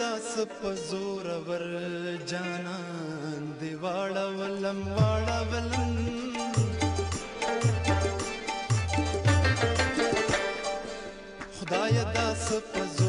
داس په زور ور جانان دی واړه ولم واړه ولم خدای داس په زور